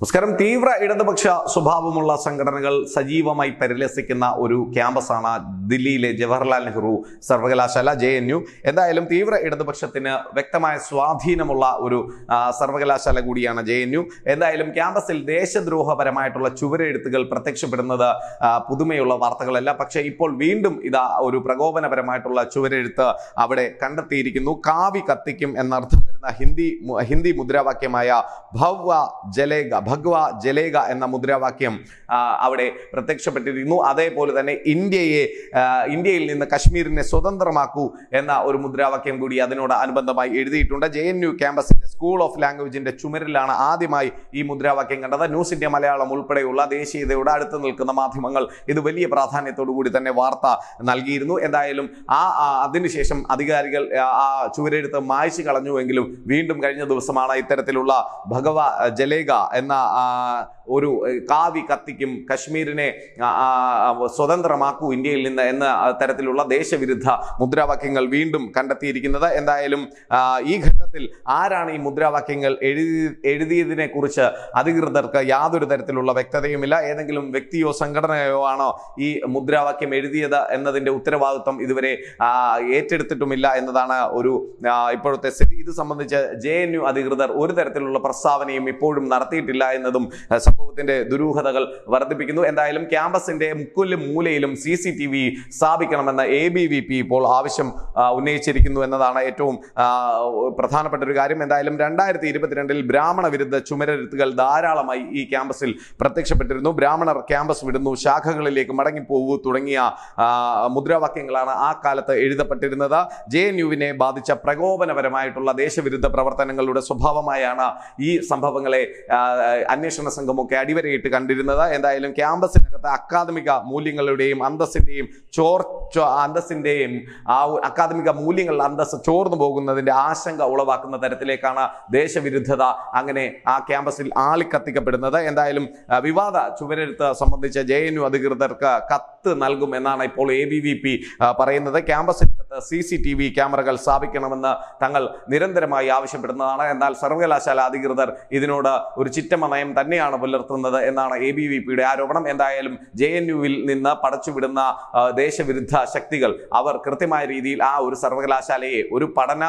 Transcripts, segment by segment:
നമസ്കാരം. തീവ്ര ഇടതുപക്ഷ സ്വഭാവമുള്ള സംഘടനകൾ സജീവമായി പരിലസിക്കുന്ന ഒരു ക്യാമ്പസാണ് ദില്ലിയിലെ ജവഹർലാൽ നെഹ്റു സർവകലാശാല ജെ എൻ യു. എന്തായാലും തീവ്ര ഇടതുപക്ഷത്തിന് വ്യക്തമായ സ്വാധീനമുള്ള ഒരു സർവകലാശാല കൂടിയാണ് ജെ എൻ യു. എന്തായാലും ക്യാമ്പസിൽ ദേശദ്രോഹപരമായിട്ടുള്ള ചുവരെഴുത്തുകൾ പ്രത്യക്ഷപ്പെടുന്നത് പുതുമയുള്ള വാർത്തകളല്ല. പക്ഷേ ഇപ്പോൾ വീണ്ടും ഇതാ ഒരു പ്രകോപനപരമായിട്ടുള്ള ചുവരെഴുത്ത് അവിടെ കണ്ടെത്തിയിരിക്കുന്നു. കാവി കത്തിക്കും എന്നർത്ഥം വരുന്ന ഹിന്ദി ഹിന്ദി മുദ്രാവാക്യമായ ഭവ്വ ജലേഗ ഭഗവ ജലേഗ എന്ന മുദ്രാവാക്യം അവിടെ പ്രത്യക്ഷപ്പെട്ടിരിക്കുന്നു. അതേപോലെ തന്നെ ഇന്ത്യയെ ഇന്ത്യയിൽ നിന്ന് കശ്മീരിനെ സ്വതന്ത്രമാക്കൂ എന്ന ഒരു മുദ്രാവാക്യം കൂടി അതിനോട് അനുബന്ധമായി എഴുതിയിട്ടുണ്ട്. ജെ എൻ യു ക്യാമ്പസിന്റെ സ്കൂൾ ഓഫ് ലാംഗ്വേജിന്റെ ചുമരിലാണ് ആദ്യമായി ഈ മുദ്രാവാക്യം കണ്ടത്. ന്യൂസ് ഇന്ത്യ മലയാളം ഉൾപ്പെടെയുള്ള ദേശീയതയുടെ അടുത്ത് നിൽക്കുന്ന മാധ്യമങ്ങൾ ഇത് വലിയ പ്രാധാന്യത്തോടു കൂടി തന്നെ വാർത്ത നൽകിയിരുന്നു. എന്തായാലും ആ അതിനുശേഷം അധികാരികൾ ആ, ചുവരെടുത്ത് മായ്ച്ചു കളഞ്ഞുവെങ്കിലും വീണ്ടും കഴിഞ്ഞ ദിവസമാണ് ഇത്തരത്തിലുള്ള ഭഗവ ജലേഗ എന്ന ആ, ഒരു കാവി കത്തിക്കും കശ്മീരിനെ സ്വതന്ത്രമാക്കൂ ഇന്ത്യയിൽ നിന്ന് എന്ന തരത്തിലുള്ള ദേശവിരുദ്ധ മുദ്രാവാക്യങ്ങൾ വീണ്ടും കണ്ടെത്തിയിരിക്കുന്നത്. എന്തായാലും ഈ ഘട്ടത്തിൽ ആരാണ് ഈ മുദ്രാവാക്യങ്ങൾ എഴുതി എഴുതിയതിനെ കുറിച്ച് അധികൃതർക്ക് യാതൊരു തരത്തിലുള്ള വ്യക്തതയുമില്ല. ഏതെങ്കിലും വ്യക്തിയോ സംഘടനയോ ആണോ ഈ മുദ്രാവാക്യം എഴുതിയത് എന്നതിന്റെ ഉത്തരവാദിത്വം ഇതുവരെ ഏറ്റെടുത്തിട്ടുമില്ല എന്നതാണ് ഒരു ഇപ്പോഴത്തെ സ്ഥിതി. ഇത് സംബന്ധിച്ച് ജെ അധികൃതർ ഒരു തരത്തിലുള്ള പ്രസ്താവനയും ഇപ്പോഴും നടത്തിയിട്ടില്ല എന്നതും ആ, സംഭവത്തിന്റെ ദുരൂഹതകൾ വർദ്ധിപ്പിക്കുന്നു. എന്തായാലും ക്യാമ്പസിന്റെ മുക്കുലും മൂലയിലും സി സി ടി വി സ്ഥാപിക്കണമെന്ന് എ ബി വി പി ഇപ്പോൾ ആവശ്യം ഉന്നയിച്ചിരിക്കുന്നു എന്നതാണ് ഏറ്റവും പ്രധാനപ്പെട്ട ഒരു കാര്യം. എന്തായാലും രണ്ടായിരത്തി ഇരുപത്തിരണ്ടിൽ ബ്രാഹ്മണ വിരുദ്ധ ചുമരെഴുത്തുകൾ ധാരാളമായി ഈ ക്യാമ്പസിൽ പ്രത്യക്ഷപ്പെട്ടിരുന്നു. ബ്രാഹ്മണർ ക്യാമ്പസ് വിടുന്നു ശാഖകളിലേക്ക് മടങ്ങിപ്പോകൂ തുടങ്ങിയ മുദ്രാവാക്യങ്ങളാണ് ആ കാലത്ത് എഴുതപ്പെട്ടിരുന്നത്. ജെ എൻ യുവിനെ ബാധിച്ച പ്രകോപനപരമായിട്ടുള്ള ദേശവിരുദ്ധ പ്രവർത്തനങ്ങളുടെ സ്വഭാവമായാണ് ഈ സംഭവങ്ങളെ അന്വേഷണ അന്വേഷണ സംഘമൊക്കെ അടിവരയിട്ട് കണ്ടിരുന്നത്. എന്തായാലും ക്യാമ്പസിനകത്ത് അക്കാദമിക മൂല്യങ്ങളുടെയും അന്തസ്സിന്റെയും ചോർ അന്തസ്സിന്റെയും ആ അക്കാദമിക മൂല്യങ്ങളുടെ അന്തസ് ചോർന്നു പോകുന്നതിന്റെ ആശങ്ക ഉളവാക്കുന്ന തരത്തിലേക്കാണ് ദേശവിരുദ്ധത അങ്ങനെ ആ ക്യാമ്പസിൽ ആളിക്കത്തിക്കപ്പെടുന്നത്. എന്തായാലും വിവാദ ചുവരെഴുത്ത് സംബന്ധിച്ച ജെ അധികൃതർക്ക് കത്ത് നൽകും എന്നാണ് ഇപ്പോൾ എ ബി വി പി പറയുന്നത്. ക്യാമ്പസിനകത്ത് സി സി ടി വി ക്യാമറകൾ സ്ഥാപിക്കണമെന്ന് തങ്ങൾ നിരന്തരമായി ആവശ്യപ്പെടുന്നതാണ്. എന്നാൽ സർവകലാശാല അധികൃതർ ഇതിനോട് ഒരു ചിറ്റമ നയം തന്നെയാണ് പുലർത്തുന്നത് എന്നാണ് എ ബി വി പിയുടെ ആരോപണം. എന്തായാലും ജെ എൻ യുവിൽ നിന്ന് പടച്ചുവിടുന്ന ദേശവിരുദ്ധ ശക്തികൾ അവർ കൃത്യമായ രീതിയിൽ ആ ഒരു സർവകലാശാലയെ ഒരു പഠന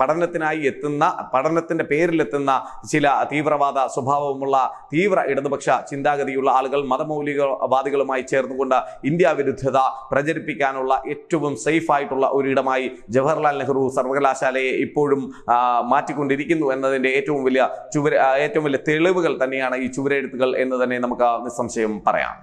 പഠനത്തിനായി എത്തുന്ന പഠനത്തിന്റെ പേരിലെത്തുന്ന ചില തീവ്രവാദ സ്വഭാവമുള്ള തീവ്ര ഇടതുപക്ഷ ചിന്താഗതിയുള്ള ആളുകൾ മതമൗലികവാദികളുമായി ചേർന്നുകൊണ്ട് ഇന്ത്യ വിരുദ്ധത പ്രചരിപ്പിക്കാനുള്ള ഏറ്റവും സേഫ് ഒരിടമായി ജവഹർലാൽ നെഹ്റു സർവകലാശാലയെ ഇപ്പോഴും മാറ്റിക്കൊണ്ടിരിക്കുന്നു എന്നതിന്റെ ഏറ്റവും വലിയ ചുവര ഏറ്റവും വലിയ തെളിവുകൾ തന്നെയാണ് ഈ ചുവരെഴുത്തുകൾ എന്ന് തന്നെ നമുക്ക് നിസ്സംശയം പറയാം.